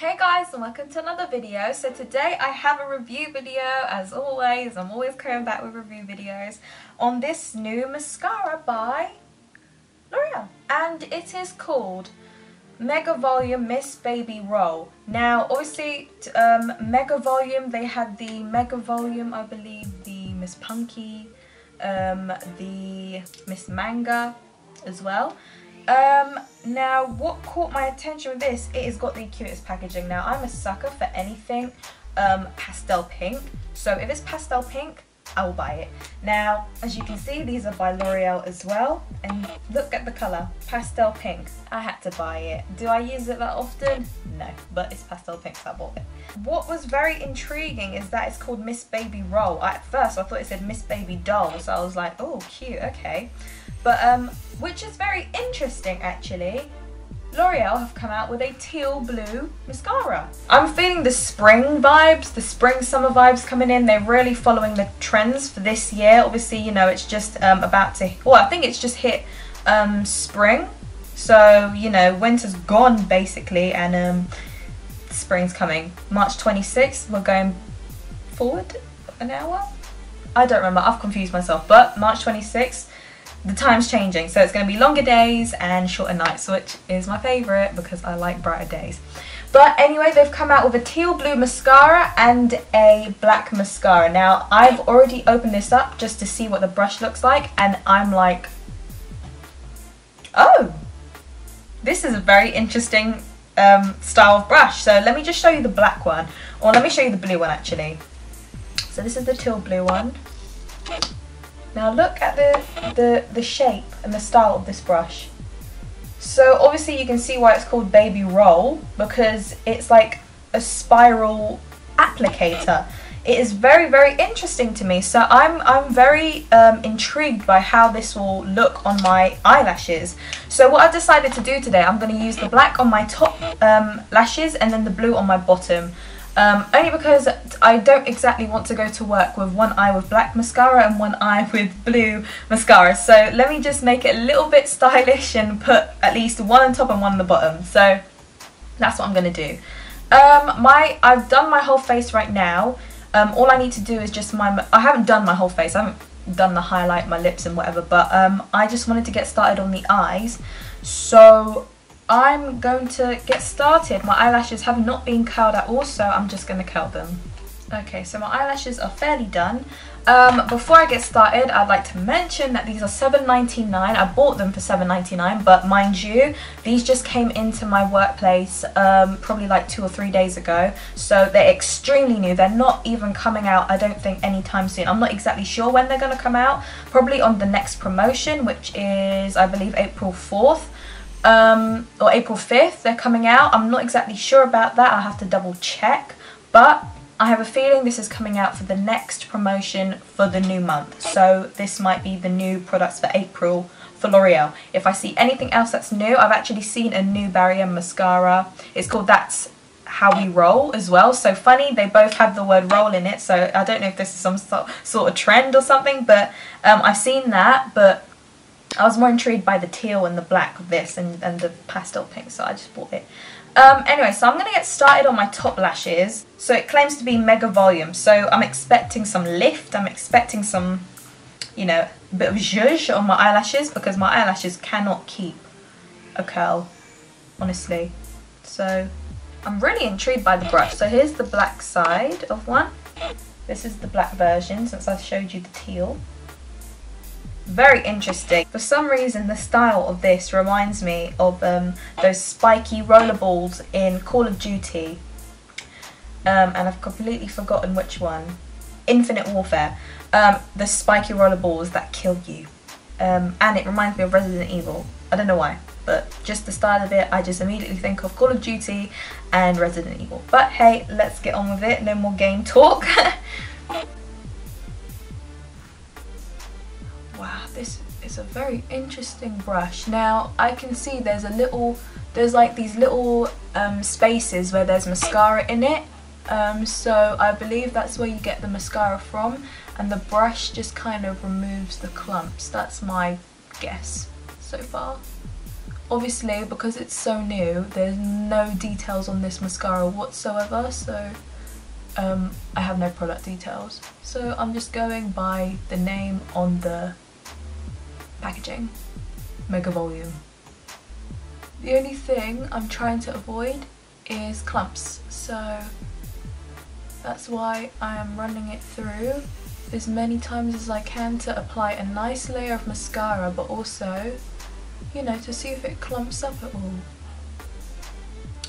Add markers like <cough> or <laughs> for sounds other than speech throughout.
Hey guys and welcome to another video. So today I have a review video as always. I'm always coming back with review videos on this new mascara by L'Oreal and it is called Mega Volume Miss Baby Roll. Now obviously um, Mega Volume they had the Mega Volume I believe the Miss Punky, um, the Miss Manga as well. Um, now, what caught my attention with this, it has got the cutest packaging. Now, I'm a sucker for anything um, pastel pink. So if it's pastel pink, I will buy it. Now, as you can see, these are by L'Oreal as well. And look at the colour, pastel pink. I had to buy it. Do I use it that often? No, but it's pastel pink, so I bought it. What was very intriguing is that it's called Miss Baby Roll. At first, I thought it said Miss Baby Doll, so I was like, oh, cute, okay. But, um, which is very interesting, actually. L'Oreal have come out with a teal blue mascara. I'm feeling the spring vibes, the spring summer vibes coming in. They're really following the trends for this year. Obviously, you know, it's just um, about to, well, I think it's just hit um, spring. So, you know, winter's gone basically and um, spring's coming. March 26th, we're going forward an hour? I don't remember, I've confused myself, but March 26th, the time's changing so it's going to be longer days and shorter nights which is my favourite because I like brighter days. But anyway they've come out with a teal blue mascara and a black mascara. Now I've already opened this up just to see what the brush looks like and I'm like oh this is a very interesting um, style of brush. So let me just show you the black one or let me show you the blue one actually. So this is the teal blue one now look at the, the, the shape and the style of this brush. So obviously you can see why it's called Baby Roll because it's like a spiral applicator. It is very, very interesting to me. So I'm, I'm very um, intrigued by how this will look on my eyelashes. So what I decided to do today, I'm going to use the black on my top um, lashes and then the blue on my bottom. Um, only because I don't exactly want to go to work with one eye with black mascara and one eye <laughs> with blue mascara. So let me just make it a little bit stylish and put at least one on top and one on the bottom. So that's what I'm going to do. Um, my I've done my whole face right now. Um, all I need to do is just my... I haven't done my whole face. I haven't done the highlight, my lips and whatever. But um, I just wanted to get started on the eyes. So I'm going to get started. My eyelashes have not been curled at all, so I'm just going to curl them. Okay, so my eyelashes are fairly done. Um, before I get started, I'd like to mention that these are $7.99. I bought them for $7.99, but mind you, these just came into my workplace um, probably like two or three days ago. So they're extremely new. They're not even coming out, I don't think, anytime soon. I'm not exactly sure when they're going to come out. Probably on the next promotion, which is, I believe, April 4th um, or April 5th they're coming out. I'm not exactly sure about that, I'll have to double check. But I have a feeling this is coming out for the next promotion for the new month. So this might be the new products for April for L'Oreal. If I see anything else that's new, I've actually seen a new Barry M mascara. It's called That's How We Roll as well. So funny, they both have the word roll in it. So I don't know if this is some sort of trend or something, but um, I've seen that. But I was more intrigued by the teal and the black of this and, and the pastel pink, so I just bought it. Um, anyway, so I'm going to get started on my top lashes. So it claims to be mega volume, so I'm expecting some lift, I'm expecting some, you know, bit of zhuzh on my eyelashes because my eyelashes cannot keep a curl, honestly. So I'm really intrigued by the brush. So here's the black side of one. This is the black version since I showed you the teal. Very interesting. For some reason the style of this reminds me of um, those spiky rollerballs in Call of Duty. Um, and I've completely forgotten which one. Infinite Warfare. Um, the spiky rollerballs that kill you. Um, and it reminds me of Resident Evil. I don't know why, but just the style of it, I just immediately think of Call of Duty and Resident Evil. But hey, let's get on with it. No more game talk. <laughs> this is a very interesting brush. Now I can see there's a little, there's like these little um, spaces where there's mascara in it. Um, so I believe that's where you get the mascara from and the brush just kind of removes the clumps. That's my guess so far. obviously because it's so new there's no details on this mascara whatsoever so um, I have no product details so I'm just going by the name on the packaging mega volume the only thing I'm trying to avoid is clumps so that's why I am running it through as many times as I can to apply a nice layer of mascara but also you know, to see if it clumps up at all.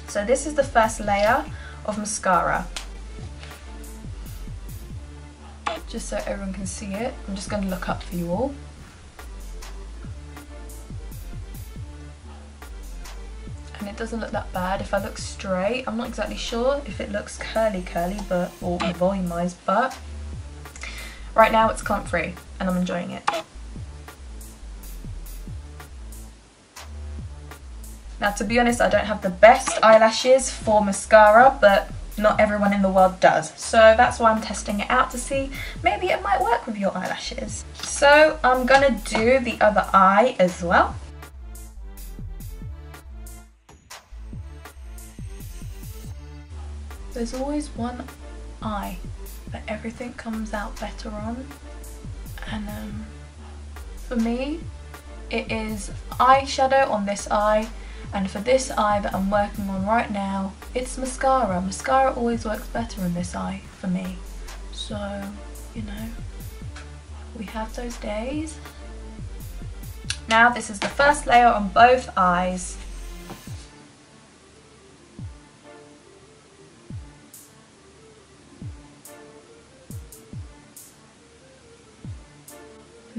So this is the first layer of mascara. Just so everyone can see it, I'm just going to look up for you all. Doesn't look that bad. If I look straight, I'm not exactly sure if it looks curly curly but or volumized, but right now it's clump free and I'm enjoying it. Now to be honest, I don't have the best eyelashes for mascara, but not everyone in the world does. So that's why I'm testing it out to see maybe it might work with your eyelashes. So I'm gonna do the other eye as well. There's always one eye that everything comes out better on. And um, for me, it is eyeshadow on this eye and for this eye that I'm working on right now, it's mascara. Mascara always works better in this eye for me. So, you know, we have those days. Now this is the first layer on both eyes.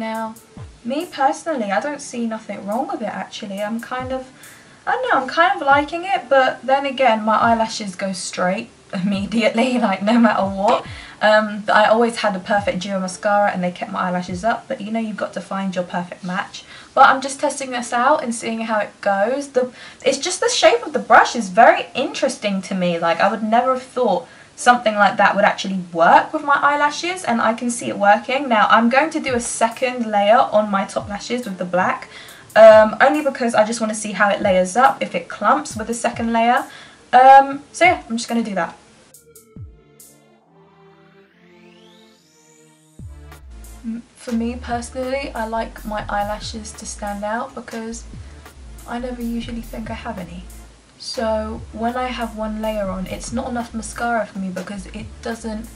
Now, me personally, I don't see nothing wrong with it actually. I'm kind of I don't know, I'm kind of liking it, but then again, my eyelashes go straight <laughs> immediately, <laughs> like no matter what. Um, I always had a perfect duo mascara and they kept my eyelashes up, but you know you've got to find your perfect match. But I'm just testing this out and seeing how it goes. The It's just the shape of the brush is very interesting to me. Like I would never have thought something like that would actually work with my eyelashes and I can see it working. Now I'm going to do a second layer on my top lashes with the black um, only because I just want to see how it layers up, if it clumps with the second layer. Um, so yeah, I'm just going to do that. For me personally, I like my eyelashes to stand out because I never usually think I have any. So when I have one layer on, it's not enough mascara for me because it doesn't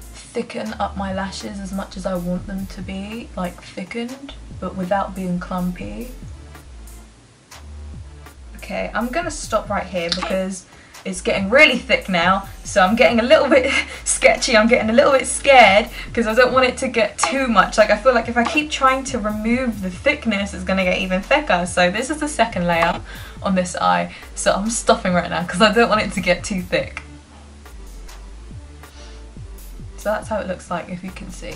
thicken up my lashes as much as I want them to be, like thickened but without being clumpy. Okay, I'm gonna stop right here because it's getting really thick now so I'm getting a little bit <laughs> sketchy. I'm getting a little bit scared because I don't want it to get too much. Like I feel like if I keep trying to remove the thickness it's gonna get even thicker. So this is the second layer on this eye. So I'm stopping right now because I don't want it to get too thick. So that's how it looks like if you can see.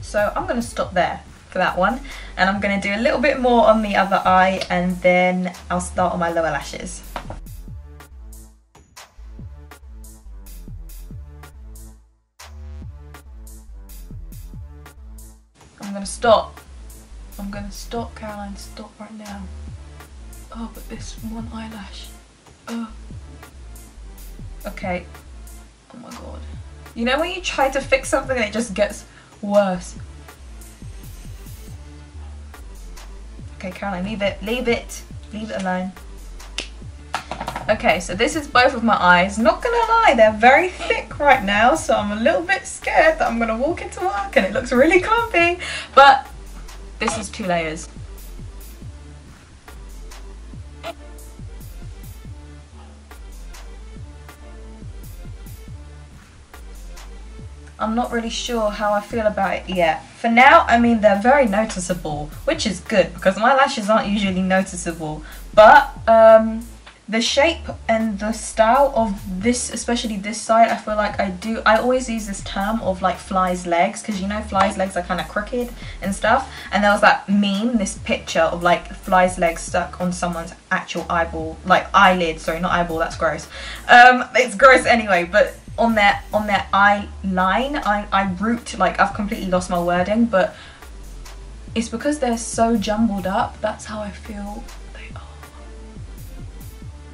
So I'm going to stop there for that one and I'm going to do a little bit more on the other eye and then I'll start on my lower lashes. I'm going to stop. I'm going to stop Caroline, stop right now. Oh, but this one eyelash. Oh. Okay. Oh my god. You know when you try to fix something and it just gets worse. Okay, Caroline, leave it, leave it, leave it alone. Okay, so this is both of my eyes. Not gonna lie, they're very thick right now, so I'm a little bit scared that I'm gonna walk into work and it looks really clumpy. But this is two layers. I'm not really sure how I feel about it yet. For now, I mean, they're very noticeable, which is good because my lashes aren't usually noticeable. But um, the shape and the style of this, especially this side, I feel like I do, I always use this term of like fly's legs because you know fly's legs are kind of crooked and stuff. And there was that meme, this picture of like fly's legs stuck on someone's actual eyeball, like eyelid, sorry, not eyeball, that's gross. Um, it's gross anyway, but on their on their eye line. I, I root like I've completely lost my wording, but it's because they're so jumbled up. That's how I feel they are.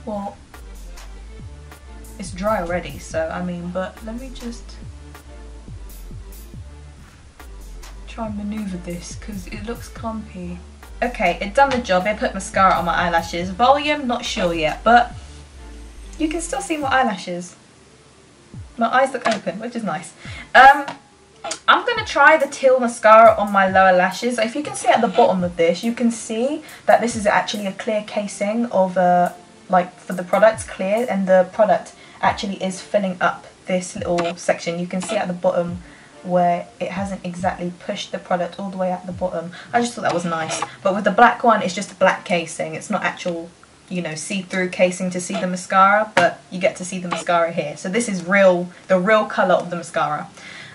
Well, it's dry already, so I mean, but let me just try and maneuver this because it looks clumpy. Okay, it done the job. It put mascara on my eyelashes. Volume, not sure yet, but you can still see my eyelashes. My eyes look open, which is nice. Um, I'm going to try the Teal mascara on my lower lashes. If you can see at the bottom of this, you can see that this is actually a clear casing of, uh, like, for the product's clear, and the product actually is filling up this little section. You can see at the bottom where it hasn't exactly pushed the product all the way at the bottom. I just thought that was nice. But with the black one, it's just a black casing. It's not actual you know, see-through casing to see the mascara, but you get to see the mascara here. So this is real, the real colour of the mascara.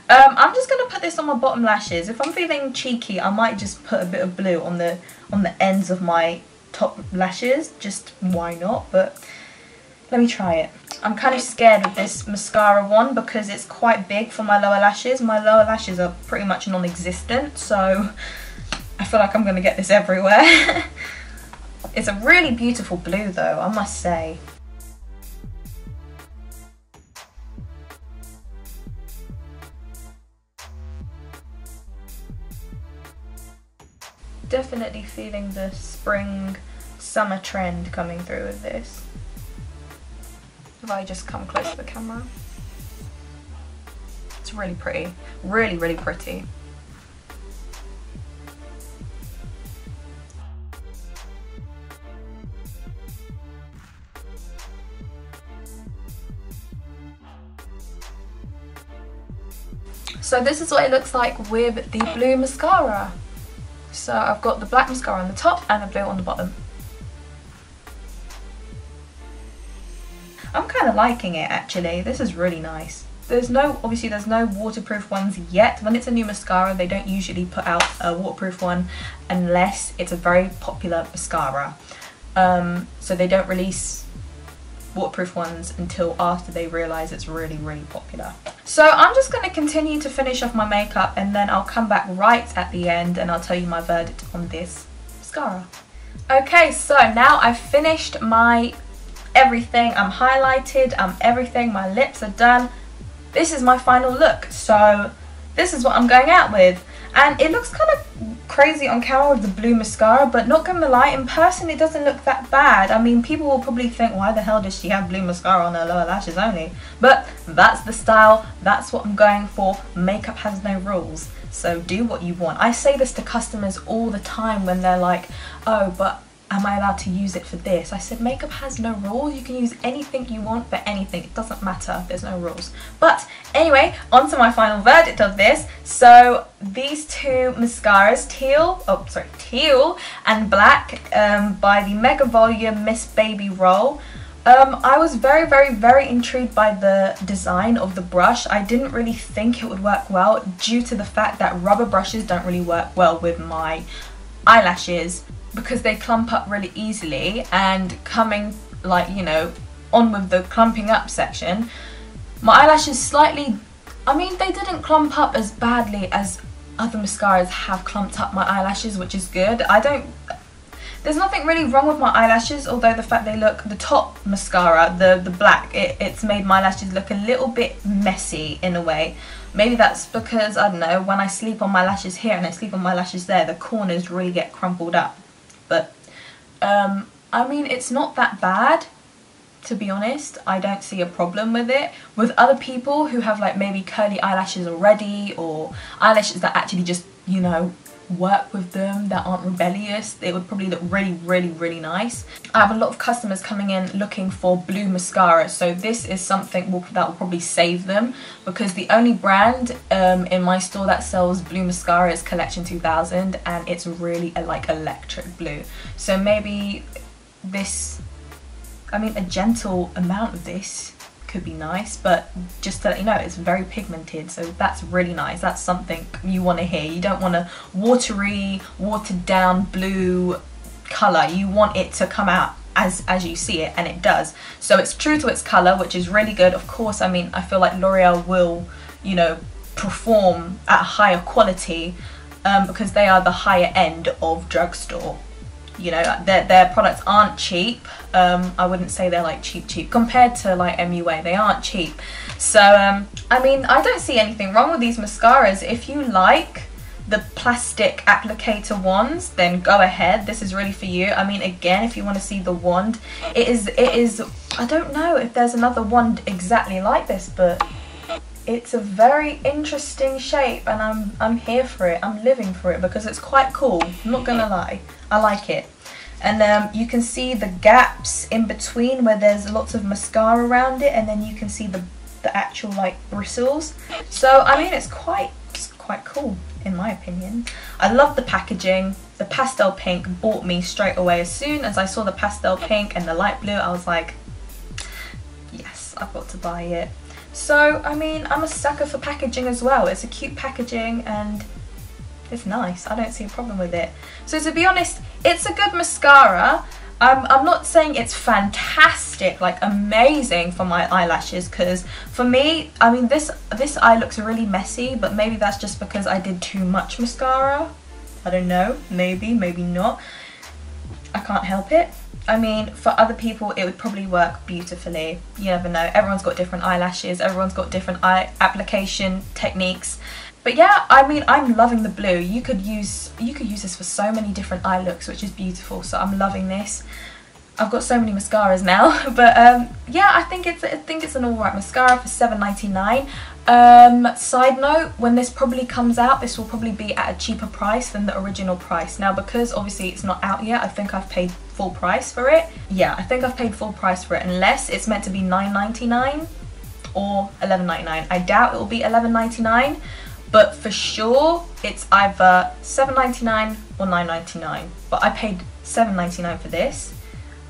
Um, I'm just going to put this on my bottom lashes. If I'm feeling cheeky, I might just put a bit of blue on the on the ends of my top lashes. Just why not? But let me try it. I'm kind of scared of this mascara one because it's quite big for my lower lashes. My lower lashes are pretty much non-existent, so <laughs> I feel like I'm going to get this everywhere. <laughs> It's a really beautiful blue though, I must say. Definitely feeling the spring summer trend coming through with this. If I just come close to the camera. It's really pretty. Really, really pretty. So this is what it looks like with the blue mascara. So I've got the black mascara on the top and the blue on the bottom. I'm kind of liking it actually. This is really nice. There's no, obviously there's no waterproof ones yet. When it's a new mascara, they don't usually put out a waterproof one unless it's a very popular mascara. Um, so they don't release waterproof ones until after they realise it's really, really popular. So I'm just going to continue to finish off my makeup and then I'll come back right at the end and I'll tell you my verdict on this mascara. Okay, so now I've finished my everything. I'm highlighted, I'm everything, my lips are done. This is my final look. So this is what I'm going out with. And it looks kind of crazy on camera with the blue mascara but not gonna lie in person it doesn't look that bad. I mean people will probably think why the hell does she have blue mascara on her lower lashes only? But that's the style that's what I'm going for. Makeup has no rules so do what you want. I say this to customers all the time when they're like oh but am I allowed to use it for this? I said makeup has no rules. You can use anything you want for anything. It doesn't matter. There's no rules. But anyway, on to my final verdict of this. So these two mascaras, teal, oh sorry, teal and black um, by the Mega Volume Miss Baby Roll. Um, I was very, very, very intrigued by the design of the brush. I didn't really think it would work well due to the fact that rubber brushes don't really work well with my eyelashes because they clump up really easily and coming like you know on with the clumping up section my eyelashes slightly I mean they didn't clump up as badly as other mascaras have clumped up my eyelashes which is good. I don't there's nothing really wrong with my eyelashes although the fact they look the top mascara the the black it, it's made my lashes look a little bit messy in a way. Maybe that's because I don't know when I sleep on my lashes here and I sleep on my lashes there the corners really get crumpled up um, I mean it's not that bad to be honest. I don't see a problem with it. With other people who have like maybe curly eyelashes already or eyelashes that actually just you know work with them that aren't rebellious it would probably look really really really nice. I have a lot of customers coming in looking for blue mascara so this is something that will probably save them because the only brand um, in my store that sells blue mascara is Collection 2000 and it's really like electric blue. So maybe this I mean a gentle amount of this could be nice but just to let you know it's very pigmented so that's really nice. That's something you want to hear. You don't want a watery watered down blue color. You want it to come out as as you see it and it does. So it's true to its color which is really good. Of course i mean i feel like l'oreal will you know perform at a higher quality um, because they are the higher end of drugstore you know their, their products aren't cheap. Um, I wouldn't say they're like cheap cheap compared to like MUA they aren't cheap. So um, I mean I don't see anything wrong with these mascaras. If you like the plastic applicator wands then go ahead. This is really for you. I mean again if you want to see the wand it is it is I don't know if there's another wand exactly like this but it's a very interesting shape and I'm I'm here for it. I'm living for it because it's quite cool I'm not gonna lie. I like it. And um, you can see the gaps in between where there's lots of mascara around it and then you can see the the actual like bristles. So I mean it's quite it's quite cool in my opinion. I love the packaging. The pastel pink bought me straight away. As soon as I saw the pastel pink and the light blue I was like yes I've got to buy it so, I mean, I'm a sucker for packaging as well. It's a cute packaging and it's nice. I don't see a problem with it. So to be honest, it's a good mascara. I'm, I'm not saying it's fantastic, like amazing for my eyelashes because for me, I mean this this eye looks really messy but maybe that's just because I did too much mascara. I don't know, maybe, maybe not. I can't help it. I mean, for other people, it would probably work beautifully. You never know. Everyone's got different eyelashes. Everyone's got different eye application techniques. But yeah, I mean, I'm loving the blue. You could use you could use this for so many different eye looks, which is beautiful. So I'm loving this. I've got so many mascaras now, <laughs> but um, yeah, I think it's I think it's an alright mascara for $7.99. Um, side note, when this probably comes out, this will probably be at a cheaper price than the original price. Now, because obviously it's not out yet, I think I've paid full price for it. Yeah, I think I've paid full price for it, unless it's meant to be $9.99 or $11.99. I doubt it will be $11.99, but for sure, it's either $7.99 or $9.99. But I paid $7.99 for this.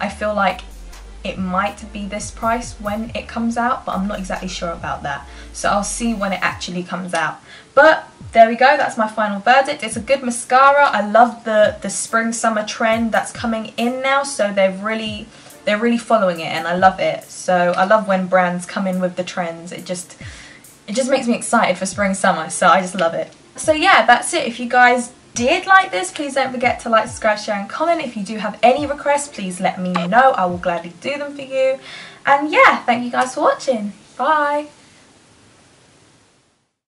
I feel like it might be this price when it comes out but I'm not exactly sure about that. So I'll see when it actually comes out. But there we go that's my final verdict. It's a good mascara. I love the the spring summer trend that's coming in now so they're really they're really following it and I love it. So I love when brands come in with the trends. It just it just makes me excited for spring summer so I just love it. So yeah that's it. If you guys did like this, please don't forget to like, subscribe, share and comment. If you do have any requests, please let me know. I will gladly do them for you. And yeah, thank you guys for watching. Bye.